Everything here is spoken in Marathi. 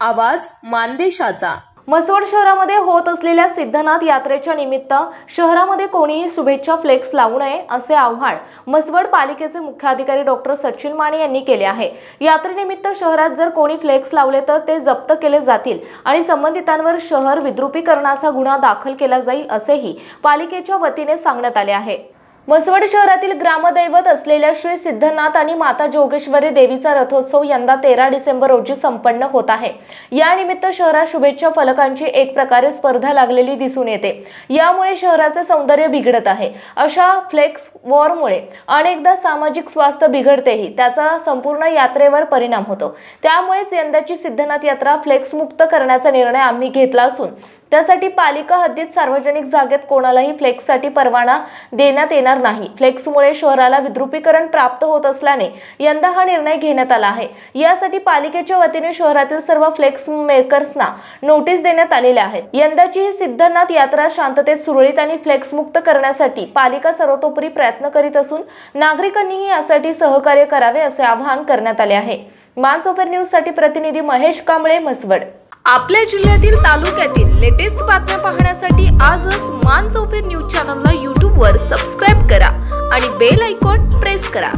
आवाज मानदेशाचा. म्हसवड शहरामध्ये होत असलेल्या सिद्धनाथ यात्रेच्या निमित्त शहरामध्ये कोणीही शुभेच्छा फ्लेक्स लावू नये असे आव्हान म्हसवड पालिकेचे मुख्याधिकारी डॉक्टर सचिन माने यांनी केले आहे. यात्रेनिमित्त शहरात जर कोणी फ्लेक्स लावले तर ते जप्त केले जातील आणि संबंधितांवर शहर विद्रुपीकरणाचा गुन्हा दाखल केला जाईल असेही पालिकेच्या वतीने सांगण्यात आले आहे. म्हसवड शहरातील ग्रामदैवत असलेल्या श्री सिद्धनाथ आणि माता जोगेश्वरी देवीचा रथोत्सव यंदा तेरा डिसेंबर रोजी संपन्न होत आहे. यानिमित्त शहरात शुभेच्छा फलकांची एक प्रकारे स्पर्धा लागलेली दिसून येते. यामुळे शहराचे सौंदर्य बिघडत आहे. अशा फ्लेक्स वॉरमुळे अनेकदा सामाजिक स्वास्थ्य बिघडतेही त्याचा संपूर्ण यात्रेवर परिणाम होतो. त्यामुळेच यंदाची सिद्धनाथ यात्रा फ्लेक्समुक्त करण्याचा निर्णय आम्ही घेतला असून त्यासाठी पालिका हद्दीत सार्वजनिक जागेत कोणालाही फ्लेक्ससाठी परवाना देण्यात येणार नाही. फ्लेक्समुळे शहराला विद्रुपीकरण प्राप्त होत असल्याने यंदा हा निर्णय घेण्यात आला आहे. यासाठी पालिकेच्या वतीने शहरातील सर्व फ्लेक्स मेकर्सना नोटीस देण्यात आलेल्या आहेत. यंदाची ही सिद्धनाथ यात्रा शांततेत सुरळीत आणि फ्लेक्समुक्त करण्यासाठी पालिका सर्वतोपरी प्रयत्न करीत असून नागरिकांनीही यासाठी सहकार्य करावे असे आवाहन करण्यात आले आहे. मानसोफर न्यूज न्यूजसाठी प्रतिनिधी महेश कांबळे म्हसवड. आपल्या जिल्ह्यातील तालुक्यातील लेटेस्ट बातम्या पाहण्यासाठी आजच मान चौफेर न्यूज चॅनलला यूट्यूबवर सबस्क्राईब करा आणि बेल आयकॉन प्रेस करा.